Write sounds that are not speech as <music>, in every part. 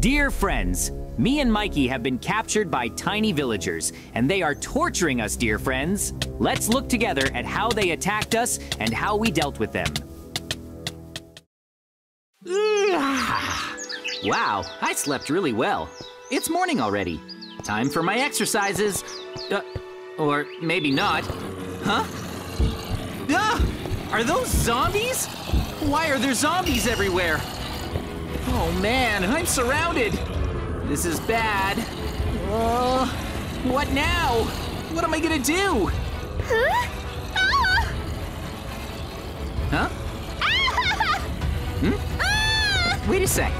Dear friends, me and Mikey have been captured by tiny villagers, and they are torturing us, dear friends. Let's look together at how they attacked us and how we dealt with them. wow, I slept really well. It's morning already. Time for my exercises. Uh, or maybe not. Huh? Ah! Are those zombies? Why are there zombies everywhere? Oh man, I'm surrounded. This is bad. Uh, what now? What am I gonna do? Huh? Huh? Hmm? Ah! Wait a sec.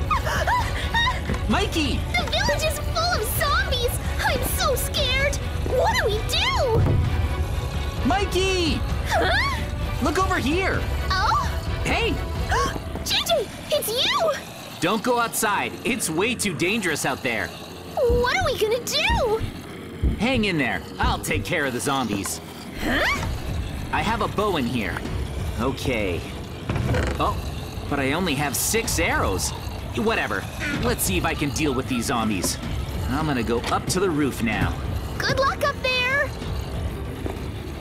Mikey! The village is full of zombies! I'm so scared! What do we do? Mikey! Huh? Look over here! Oh? Hey! <gasps> JJ, it's you! Don't go outside. It's way too dangerous out there. What are we gonna do? Hang in there. I'll take care of the zombies. Huh? I have a bow in here. Okay. Oh, but I only have six arrows. Whatever. Let's see if I can deal with these zombies. I'm gonna go up to the roof now. Good luck up there!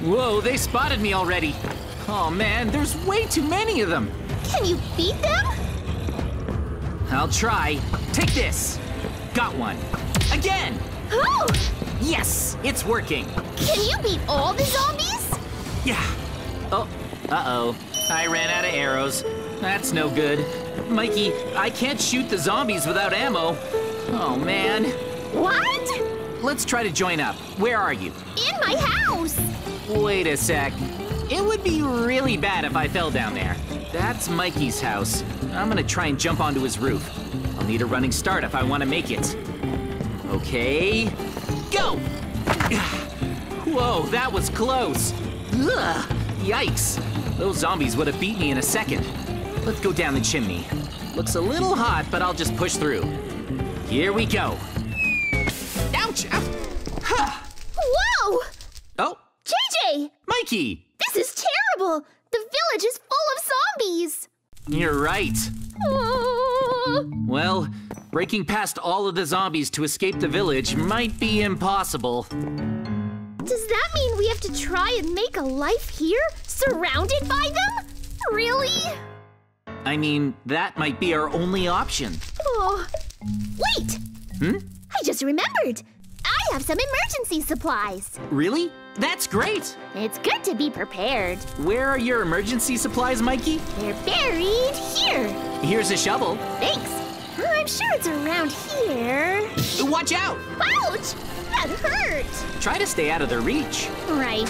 Whoa, they spotted me already. Oh man, there's way too many of them. Can you beat them? I'll try. Take this. Got one. Again! Oh! Yes, it's working. Can you beat all the zombies? Yeah. Oh, uh-oh. I ran out of arrows. That's no good. Mikey, I can't shoot the zombies without ammo. Oh, man. What? Let's try to join up. Where are you? In my house! Wait a sec. It would be really bad if I fell down there. That's Mikey's house. I'm gonna try and jump onto his roof. I'll need a running start if I want to make it. Okay, go! Whoa, that was close. Ugh, yikes. Those zombies would have beat me in a second. Let's go down the chimney. Looks a little hot, but I'll just push through. Here we go. Ouch! Whoa! Oh, JJ! Mikey! This is terrible! The village is full of zombies! You're right. Oh. Well, breaking past all of the zombies to escape the village might be impossible. Does that mean we have to try and make a life here, surrounded by them? Really? I mean, that might be our only option. Oh. Wait! Hmm? I just remembered! I have some emergency supplies. Really? That's great! It's good to be prepared. Where are your emergency supplies, Mikey? They're buried here. Here's a shovel. Thanks. I'm sure it's around here. Watch out! Ouch! That hurt! Try to stay out of their reach. Right.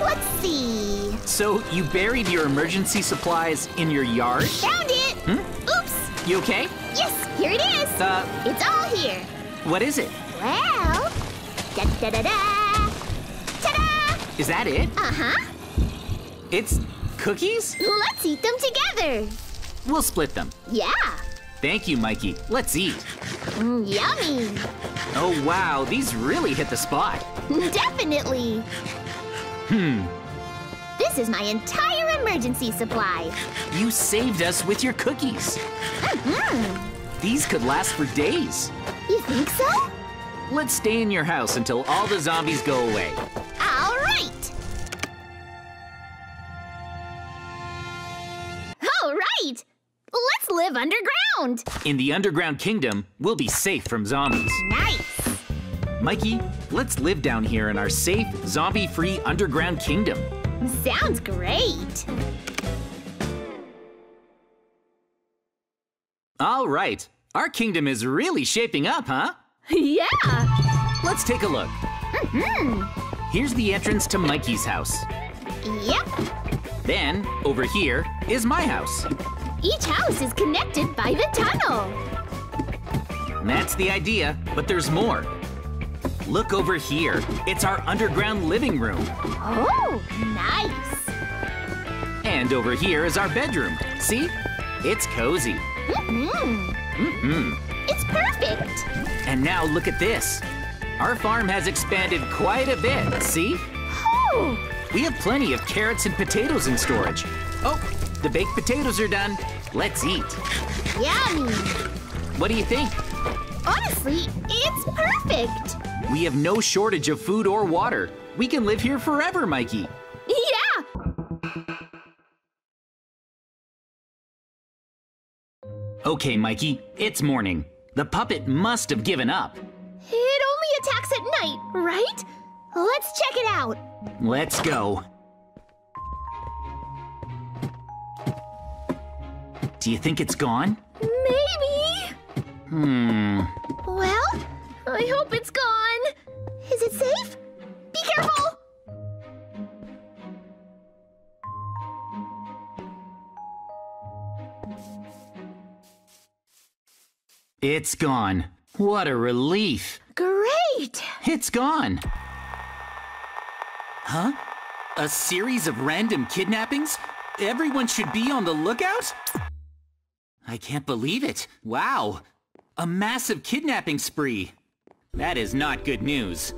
Let's see. So, you buried your emergency supplies in your yard? Found it! Hmm? Oops! You okay? Yes, here it is. Uh, It's all here. what is it? Well, da da da da. Is that it? Uh-huh. It's cookies? Let's eat them together. We'll split them. Yeah. Thank you, Mikey. Let's eat. Mm, yummy. Oh, wow, these really hit the spot. Definitely. Hmm, This is my entire emergency supply. you saved us with your cookies. Hmm. These could last for days. You think so? Let's stay in your house until all the zombies go away. Underground. In the underground kingdom, we'll be safe from zombies. Nice. Mikey, let's live down here in our safe, zombie-free underground kingdom. Sounds great. All right, our kingdom is really shaping up, huh? <laughs> Yeah. Let's take a look. Hmm. Here's the entrance to Mikey's house. Yep. Then, over here, is my house. Each house is connected by the tunnel. That's the idea, but there's more. Look over here. It's our underground living room. Oh, nice. And over here is our bedroom. See? It's cozy. Mm-hmm. Mm-hmm. It's perfect. And now look at this. Our farm has expanded quite a bit, see? Oh, We have plenty of carrots and potatoes in storage. Oh, the baked potatoes are done. Let's eat. yummy. What do you think? Honestly, it's perfect. We have no shortage of food or water. We can live here forever, Mikey. Yeah. Okay, Mikey, it's morning. The puppet must have given up. It only attacks at night, right? Let's check it out. Let's go. Do you think it's gone? Maybe. Hmm. Well, I hope it's gone. Is it safe? Be careful! It's gone. What a relief. Great! It's gone. Huh? A series of random kidnappings? Everyone should be on the lookout? I can't believe it. Wow. A massive kidnapping spree. That is not good news.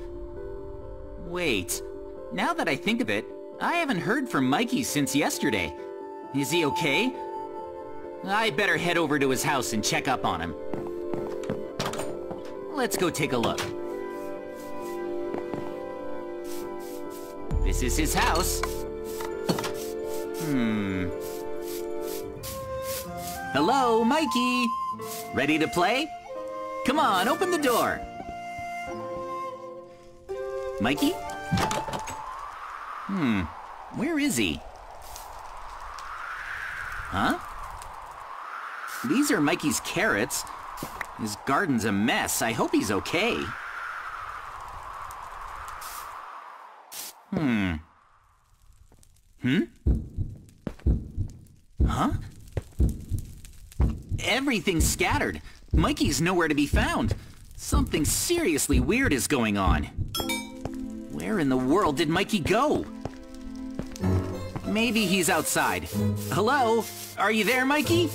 Wait. Now that I think of it, I haven't heard from Mikey since yesterday. Is he okay? I better head over to his house and check up on him. Let's go take a look. This is his house. Hmm. Hello, Mikey! Ready to play? Come on, open the door. Mikey? Hmm. Where is he? Huh? These are Mikey's carrots. His garden's a mess. I hope he's okay. Hmm. Hmm? Huh? Everything's scattered. Mikey's nowhere to be found. Something seriously weird is going on. Where in the world did Mikey go? Maybe he's outside. Hello? Are you there, Mikey?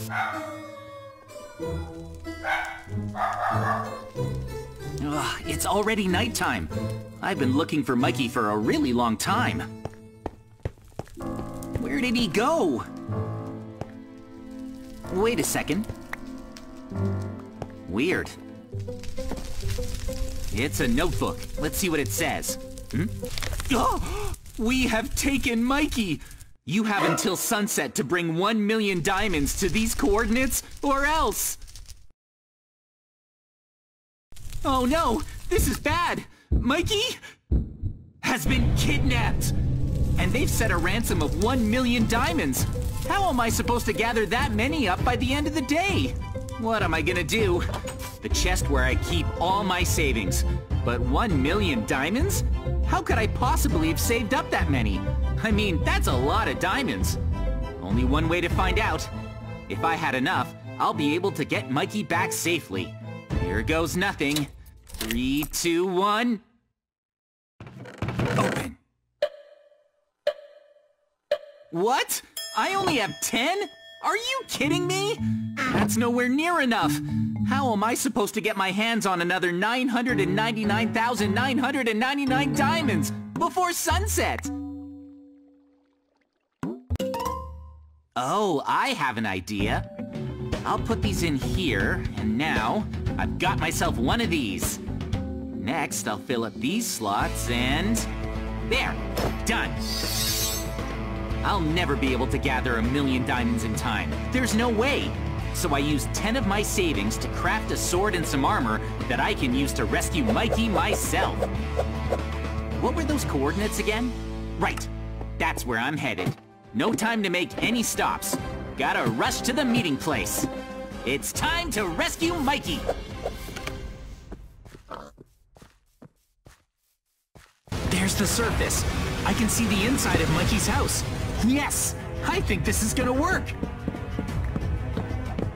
Ugh, it's already nighttime. I've been looking for Mikey for a really long time. Where did he go? Wait a second. Weird. It's a notebook. Let's see what it says. Hmm? Oh, <gasps> we have taken Mikey! You have until sunset to bring one million diamonds to these coordinates, or else! Oh no! This is bad! Mikey has been kidnapped! And they've set a ransom of one million diamonds! How am I supposed to gather that many up by the end of the day? What am I gonna do? The chest where I keep all my savings. But one million diamonds? How could I possibly have saved up that many? I mean, that's a lot of diamonds. Only one way to find out. If I had enough, I'll be able to get Mikey back safely. Here goes nothing. Three, two, one. Open. What? I only have ten? Are you kidding me? That's nowhere near enough. How am I supposed to get my hands on another 999,999 diamonds before sunset? Oh, I have an idea. I'll put these in here, and now I've got myself one of these. Next, I'll fill up these slots and... There! Done! I'll never be able to gather a million diamonds in time. There's no way! So I used 10 of my savings to craft a sword and some armor that I can use to rescue Mikey myself. What were those coordinates again? Right, that's where I'm headed. No time to make any stops. Gotta rush to the meeting place. It's time to rescue Mikey! There's the surface. I can see the inside of Mikey's house. Yes! I think this is gonna work!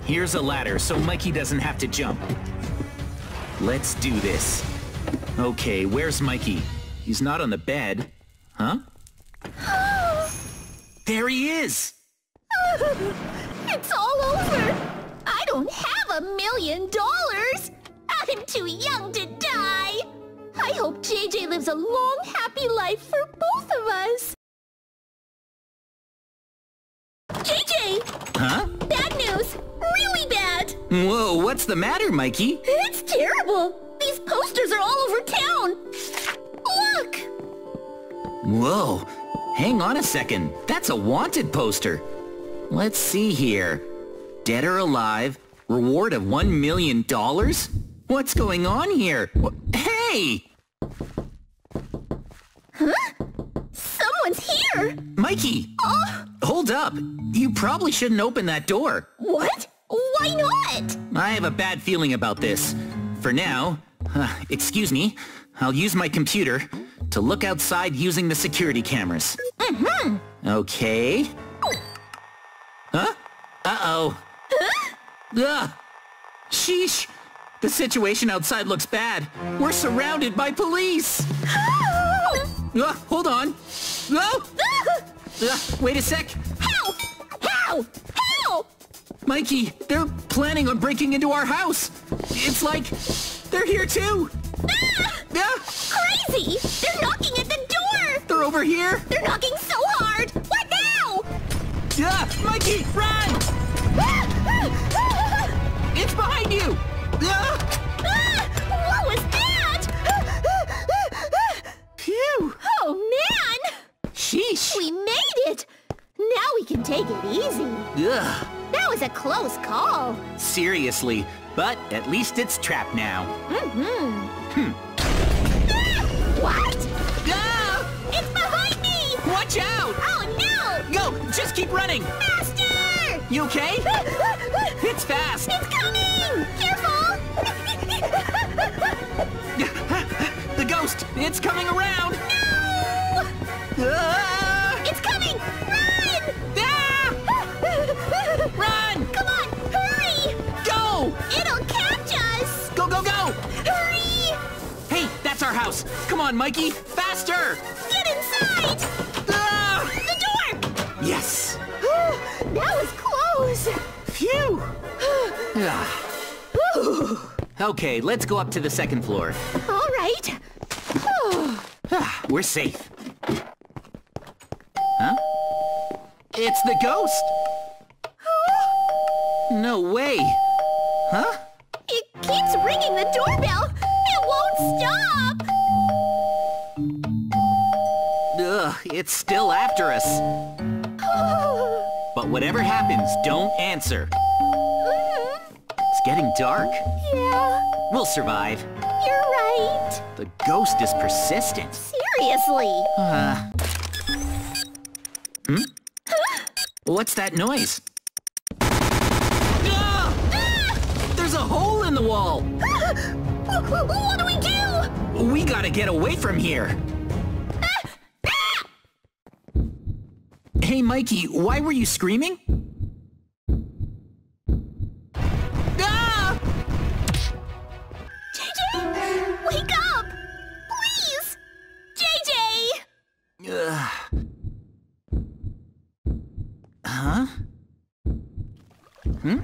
Here's a ladder so Mikey doesn't have to jump. Let's do this. Okay, where's Mikey? He's not on the bed. Huh? <gasps> there he is! <laughs> it's all over! I don't have a million dollars! I'm too young to die! I hope JJ lives a long, happy life for both of us! Whoa, what's the matter, Mikey? It's terrible! These posters are all over town! Look! Whoa, hang on a second. That's a wanted poster. Let's see here. Dead or alive, reward of one million dollars? What's going on here? Hey! Huh? Someone's here! Mikey! Oh! Hold up! You probably shouldn't open that door. What? Why not? I have a bad feeling about this. For now, uh, excuse me, I'll use my computer to look outside using the security cameras. Mm-hmm. Okay. Huh? Uh-oh. Ugh. Sheesh. The situation outside looks bad. We're surrounded by police. <gasps> Uh, hold on. Oh! <gasps> Uh, wait a sec. Help! Help! Mikey, they're planning on breaking into our house. It's like they're here too. Ah! Yeah, Crazy! They're knocking at the door! they're over here. They're knocking so hard! What now? Yeah, Mikey, run! It's behind you. Yeah. Ah! What was that? Phew. Oh man! Sheesh. We made it! Now we can take it easy. Ugh. That was a close call. Seriously, but at least it's trapped now. Mm-hmm. Ah! <laughs> What? Ah! It's behind me! Watch out! Oh no! Go, just keep running. Faster! You okay? <laughs> It's fast. It's on, Mikey, faster! Get inside! Ah! The door! Yes. <gasps> that was close! Phew. <sighs> Ah. okay, let's go up to the second floor. All right. Ah, We're safe. Huh? It's the ghost! It's still after us. But whatever happens, don't answer. It's getting dark. yeah, We'll survive. you're right. The ghost is persistent. Seriously. Uh. Hmm? What's that noise? Ah! <gasps> Ah! There's a hole in the wall! <gasps> What do we do? We gotta get away from here! Hey, Mikey, why were you screaming? Ah! JJ, wake up! Please! JJ! Ugh. Huh? Hmm?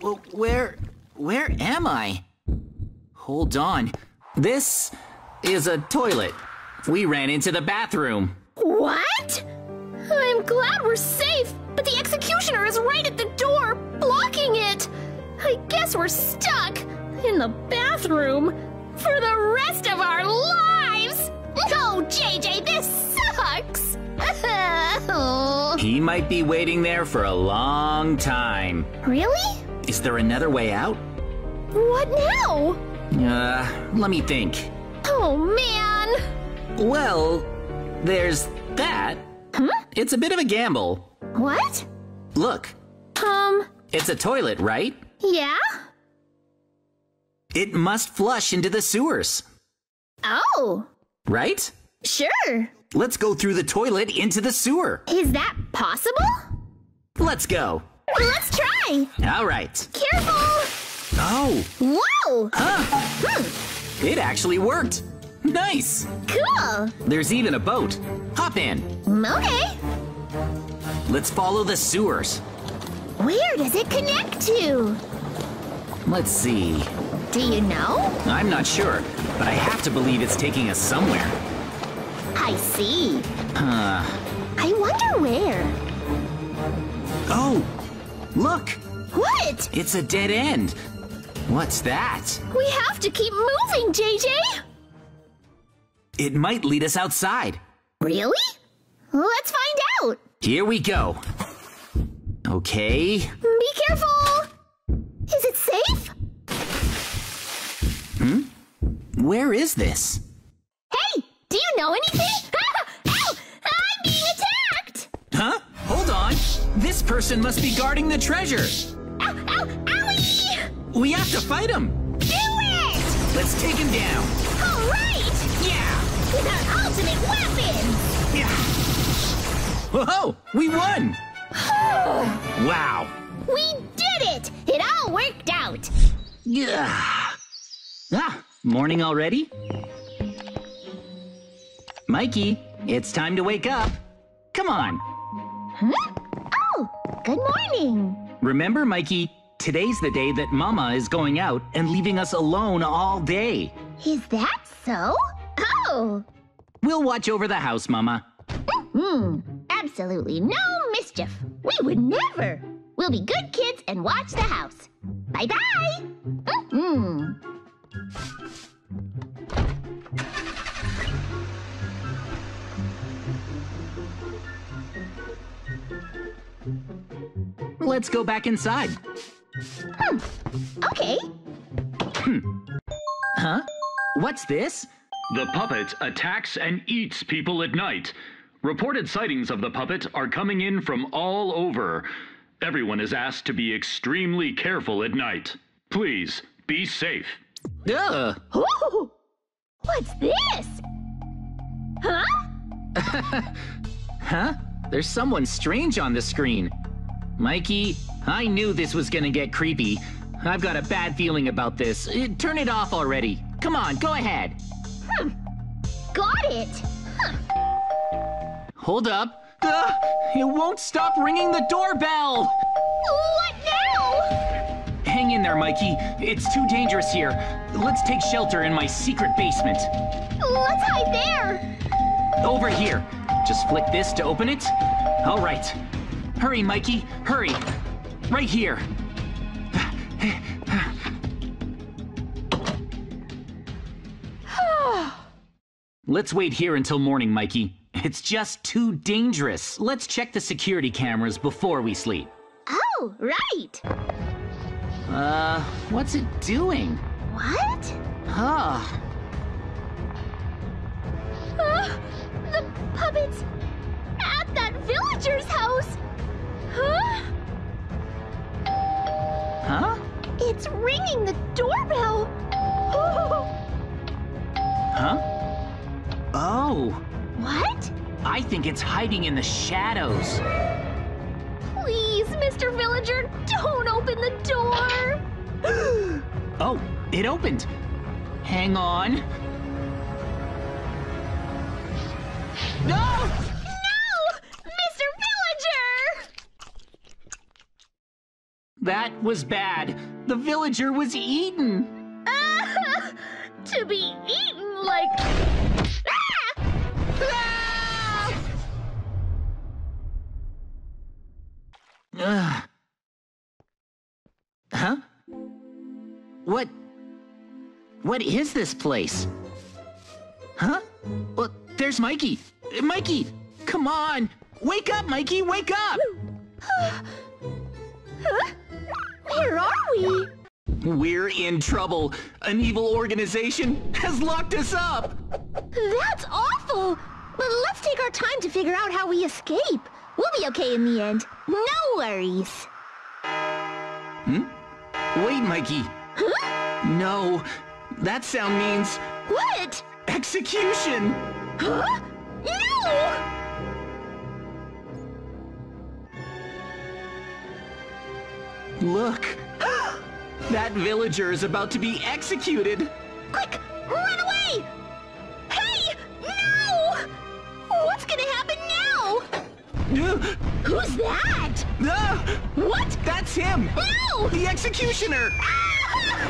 Well, where... where am I? Hold on. This is a toilet. We ran into the bathroom. What? I'm glad we're safe, but the executioner is right at the door, blocking it. I guess we're stuck in the bathroom for the rest of our lives. No, JJ, this sucks. <laughs> He might be waiting there for a long time. really? Is there another way out? What now? Uh, let me think. Oh man. Well, there's that. Huh? It's a bit of a gamble. What? Look, Um, it's a toilet, right? yeah? It must flush into the sewers, Oh, right? sure. Let's go through the toilet into the sewer. Is that possible? Let's go. Let's try. All right. Careful. Oh, Whoa. huh. Hmm. It actually worked. Nice. Cool. There's even a boat. Hop in. Okay. Let's follow the sewers. Where does it connect to? Let's see. Do you know? I'm not sure, but I have to believe it's taking us somewhere. I see. Uh, I wonder where. oh, look. What? It's a dead end. What's that? We have to keep moving, JJ! It might lead us outside. Really? Let's find out! Here we go. Okay. Be careful! Is it safe? Hmm? Where is this? Hey! Do you know anything? <laughs> Ow! I'm being attacked! Huh? Hold on. This person must be guarding the treasure. Ow! Ow! Owie! We have to fight him. Do it! Let's take him down. With our ultimate weapon! Yeah. Whoa! We won! <sighs> Wow. We did it! It all worked out! Yeah. Ah, morning already? Mikey, it's time to wake up. Come on. Huh? Oh! Good morning! Remember, Mikey, today's the day that Mama is going out and leaving us alone all day. Is that so? Oh! We'll watch over the house, Mama. Hmm, absolutely no mischief. We would never. We'll be good kids and watch the house. Bye bye. Hmm. Let's go back inside. Okay. Hmm. Huh? What's this? The puppet attacks and eats people at night. Reported sightings of the puppet are coming in from all over. Everyone is asked to be extremely careful at night. Please, be safe. Ugh. Ooh, what's this? Huh? <laughs> Huh? There's someone strange on the screen. Mikey, I knew this was gonna get creepy. I've got a bad feeling about this. Uh, Turn it off already. Come on, go ahead. Hmm. Got it. Hold up. Ugh, it won't stop ringing the doorbell. What now? Hang in there, Mikey. It's too dangerous here. Let's take shelter in my secret basement. Let's hide there. Over here. Just flick this to open it. All right. Hurry, Mikey. Hurry. Right here. Let's wait here until morning, Mikey. It's just too dangerous. Let's check the security cameras before we sleep. Oh, right. Uh, what's it doing? What? Huh. Uh, the puppets at that villager's house. Huh? Huh? It's ringing the doorbell. <laughs> Huh? Oh, what? I think it's hiding in the shadows. Please, Mr. Villager, don't open the door. <gasps> Oh, it opened. Hang on. No! No! Mr. Villager! That was bad. The villager was eaten. <laughs> To be eaten like. What? What is this place? Huh? Well, there's Mikey. Mikey, come on. Wake up, Mikey, wake up. huh? Where are we? We're in trouble. An evil organization has locked us up. That's awful! But let's take our time to figure out how we escape. We'll be okay in the end. No worries. Hmm? Wait, Mikey. Huh? No, that sound means What? execution. Huh? No! Look. <gasps> that villager is about to be executed. Quick, run away! Hey! No! What's gonna happen now? <gasps> Who's that? Ah, What? that's him. No! The executioner. Ah!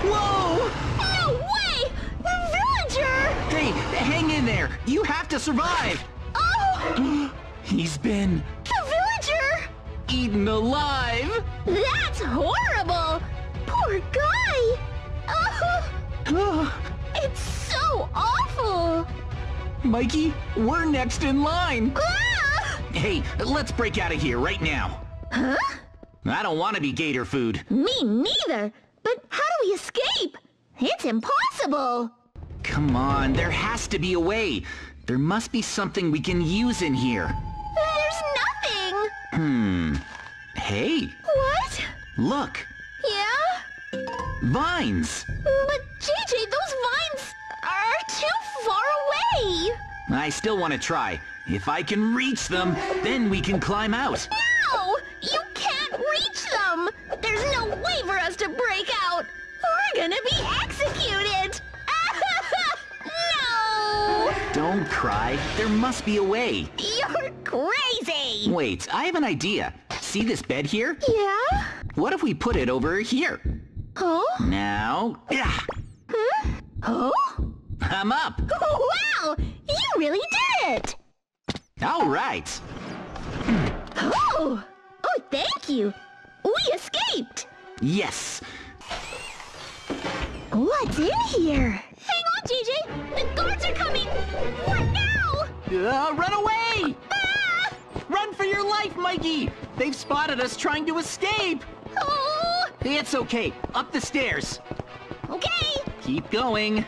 Whoa! No way! The Villager! Hey, hang in there. You have to survive. Oh! <gasps> He's been The villager! eaten alive. That's horrible! Poor guy! Oh, <sighs> it's so awful! Mikey, we're next in line. Ah! Hey, let's break out of here right now. Huh? I don't want to be gator food. Me neither! But how do we escape? It's impossible! Come on, there has to be a way. There must be something we can use in here. There's nothing! Hmm. Hey, What? look. Yeah? Vines. But JJ, those vines are too far away! I still want to try. If I can reach them, then we can climb out. No! You can't reach them! There's no way for us to break out! Gonna be executed! <laughs> no! Don't cry. There must be a way. You're crazy! Wait, I have an idea. See this bed here? Yeah? What if we put it over here? Huh? Now, yeah, Huh? I'm up. Wow! You really did it! All right. Oh! Oh, thank you! We escaped! Yes. What's in here? Hang on, JJ! The guards are coming! What now? Uh, run away! Ah! Run for your life, Mikey! They've spotted us trying to escape! Oh! It's okay. Up the stairs. Okay! Keep going.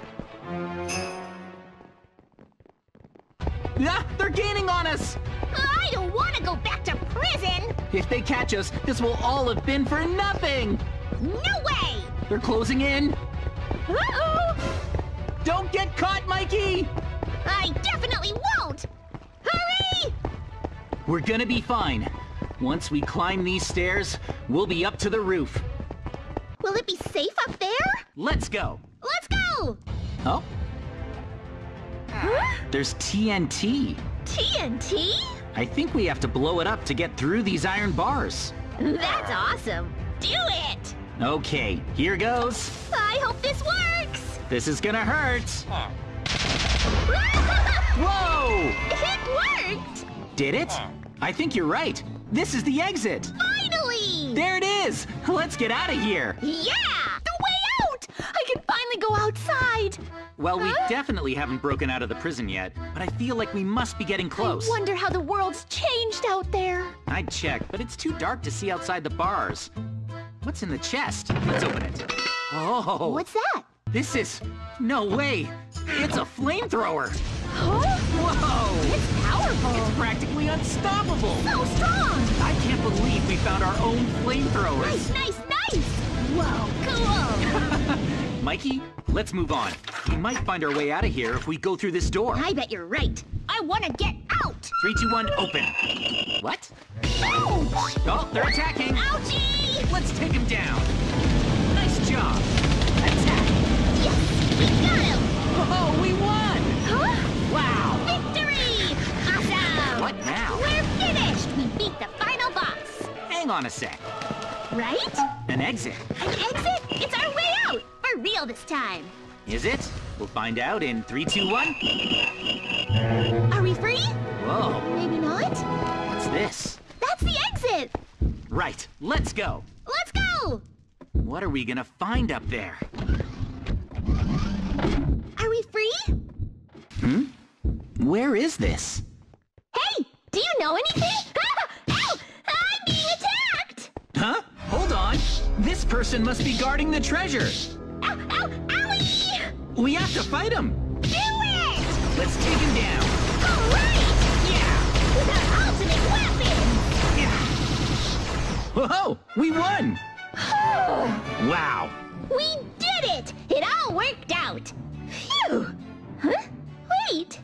Ah, they're gaining on us! I don't want to go back to prison! If they catch us, this will all have been for nothing! No way! They're closing in. Uh-oh! Don't get caught, Mikey! I definitely won't! Hurry! We're gonna be fine. Once we climb these stairs, we'll be up to the roof. Will it be safe up there? Let's go. Let's go! Oh, Huh? there's TNT. TNT? I think we have to blow it up to get through these iron bars. That's awesome! Do it! Okay, here goes. I hope this works! This is gonna hurt. <laughs> Whoa! it worked! Did it? I think you're right. This is the exit. Finally! There it is. Let's get out of here. Yeah! The way out! I can finally go outside! Well, we Huh? definitely haven't broken out of the prison yet, but I feel like we must be getting close. I wonder how the world's changed out there. I'd check, but it's too dark to see outside the bars. What's in the chest? Let's open it. Oh, What's that? this is... No way. It's a flamethrower. Huh? Whoa! It's powerful. It's practically unstoppable. so strong. I can't believe we found our own flamethrowers. Nice, nice, nice. Whoa, cool. <laughs> Mikey, let's move on. We might find our way out of here if we go through this door. I bet you're right. I want to get. Three, two, one, open. What? Ouch! Oh, they're attacking. Ouchie! Let's take him down. Nice job. Attack. Yes, we got him. Oh, we won. Huh? Wow. Victory! Awesome. What now? We're finished. We beat the final boss. Hang on a sec. Right? An exit. An exit? It's our way out. For real this time. Is it? We'll find out in three, two, one. Are we free? Whoa. Maybe not. What's this? That's the exit. Right. Let's go. Let's go. What are we gonna find up there? Are we free? Hmm? Where is this? Hey, do you know anything? <laughs> Ow! I'm being attacked! Huh? Hold on. This person must be guarding the treasure. Ow, ow, owie! We have to fight him. Do it! Let's take him down. Great! With our ultimate weapon! Whoa! We won. <sighs> Wow. we did it! It all worked out! Phew! Huh? Wait!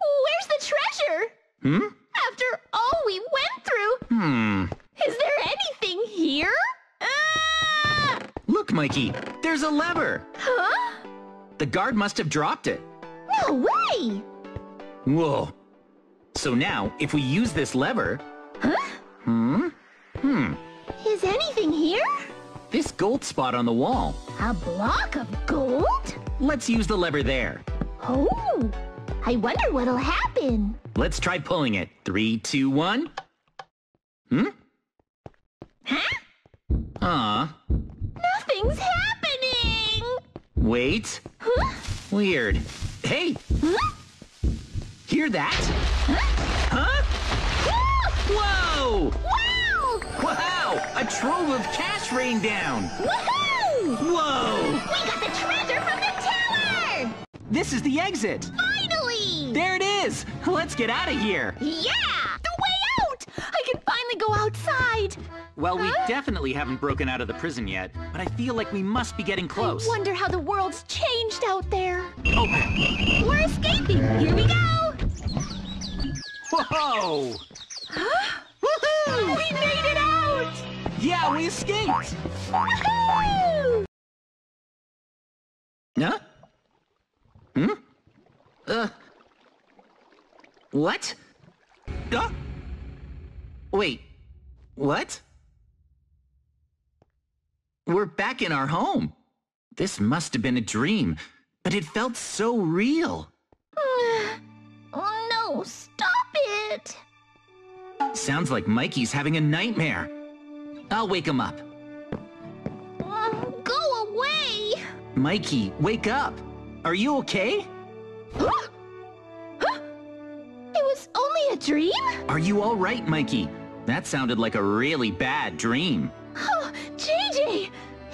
Where's the treasure? Hmm? After all we went through, Hmm. is there anything here? Ah! Look, Mikey. There's a lever. Huh? The guard must have dropped it. No way! Whoa. So now, if we use this lever... Huh? Hmm? Hmm. Is anything here? This gold spot on the wall. A block of gold? Let's use the lever there. Oh! I wonder what'll happen. Let's try pulling it. Three, two, one. Hmm? Huh? Aw. Nothing's happening! Wait. Huh? Weird. Hey, Huh? Hear that? Huh? Huh? Whoa! Wow! Wow! A trove of cash rained down! Woohoo! Whoa! We got the treasure from the tower! This is the exit! Finally! There it is! Let's get out of here! Yeah! The way out! I can finally go outside! Well, we definitely haven't broken out of the prison yet, but I feel like we must be getting close. I wonder how the world's changed out there. Open! We're escaping! Here we go! Whoa! We made it out! Yeah, we escaped! Woohoo! Huh? Hmm? Uh. What? Uh? Wait. What? We're back in our home. This must have been a dream, but it felt so real. Oh no, stop it! Sounds like Mikey's having a nightmare. I'll wake him up. Uh, Go away! Mikey, wake up. Are you okay? Huh? <gasps> Huh? It was only a dream? Are you all right, Mikey? That sounded like a really bad dream. Oh, JJ!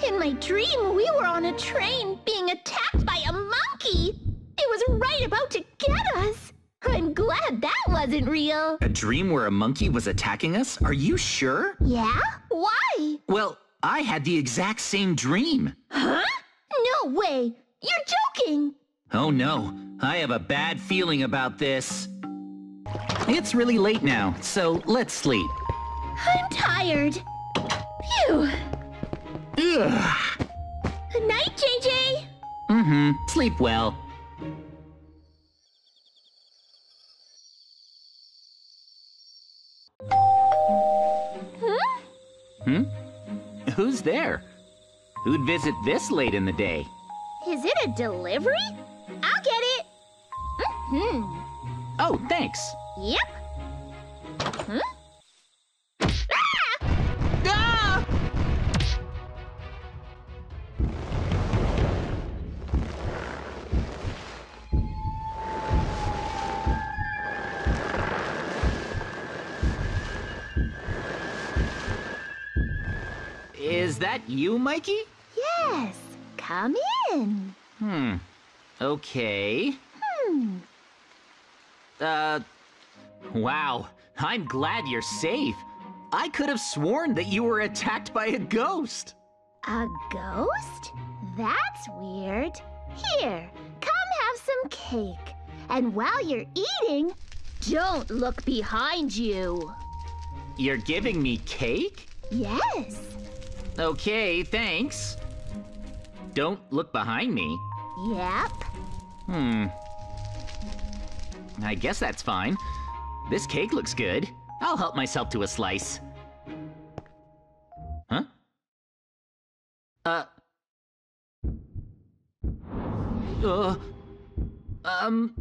In my dream, we were on a train being attacked by a monkey! It was right about to get us! I'm glad that wasn't real. A dream where a monkey was attacking us? Are you sure? Yeah? Why? Well, I had the exact same dream. Huh? No way! You're joking! Oh no, I have a bad feeling about this. It's really late now, so let's sleep. I'm tired. Phew. Ugh. Good night, JJ. Mm-hmm. Sleep well. Hmm? Who's there? Who'd visit this late in the day? Is it a delivery? I'll get it. Mm-hmm. Oh, thanks. Yep. Huh? Is that you, Mikey? Yes. Come in. Hmm. Okay. Hmm. Uh. Wow. I'm glad you're safe. I could have sworn that you were attacked by a ghost. A ghost? That's weird. Here, come have some cake. And while you're eating, don't look behind you. You're giving me cake? Yes. Okay, thanks. Don't look behind me. Yep. Hmm. I guess that's fine. This cake looks good. I'll help myself to a slice. Huh? Uh. Uh. Um.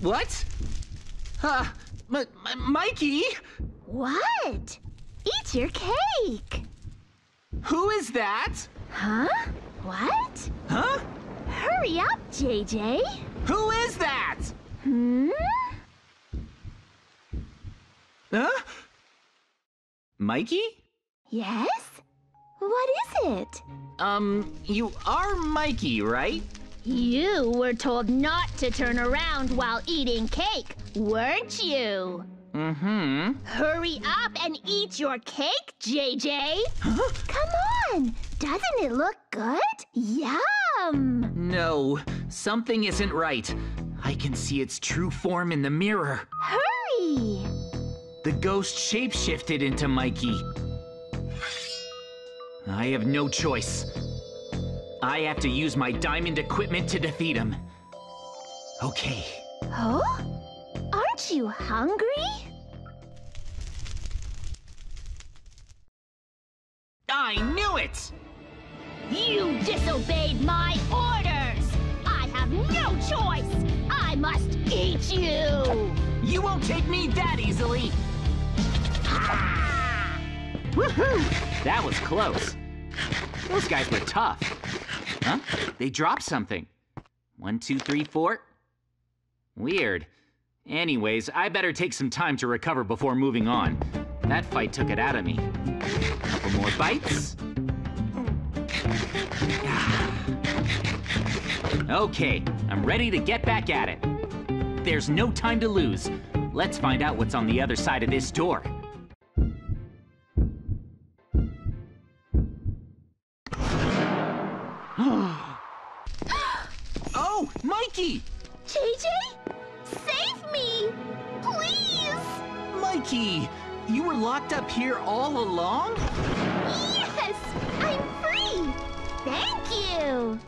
What? Uh, M- M- Mikey? What? Eat your cake. Who is that? Huh? What? Huh? Hurry up, JJ. Who is that? Hmm? Huh? Mikey? Yes? What is it? Um, you are Mikey, right? You were told not to turn around while eating cake, weren't you? Mm-hmm. Hurry up and eat your cake, JJ. Come on. Doesn't it look good? Yum. No, something isn't right. I can see its true form in the mirror. Hurry. The ghost shapeshifted into Mikey. I have no choice. I have to use my diamond equipment to defeat him. Okay. Oh? Aren't you hungry? I knew it! You disobeyed my orders! I have no choice! I must eat you! You won't take me that easily! Ah! Woohoo! That was close. Those guys were tough. Huh? They dropped something. One, two, three, four. Weird. Anyways, I better take some time to recover before moving on. That fight took it out of me. More bites. Okay, I'm ready to get back at it. There's no time to lose. Let's find out what's on the other side of this door. <gasps> oh, Mikey! JJ? Save me! Please! Mikey! You were locked up here all along? Yes! I'm free! Thank you!